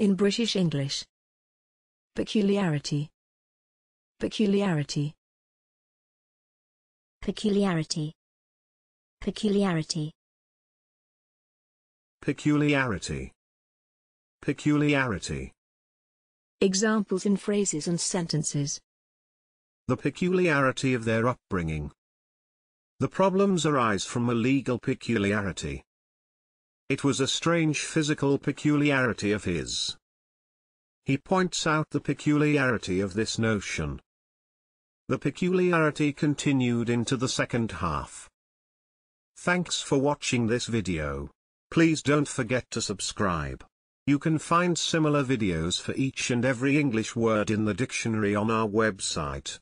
In British English. Peculiarity. Peculiarity. Peculiarity. Peculiarity. Peculiarity. Peculiarity. Examples in phrases and sentences. The peculiarity of their upbringing. The problems arise from a legal peculiarity. It was a strange physical peculiarity of his. He points out the peculiarity of this notion. The peculiarity continued into the second half. Thanks for watching this video. Please don't forget to subscribe. You can find similar videos for each and every English word in the dictionary on our website.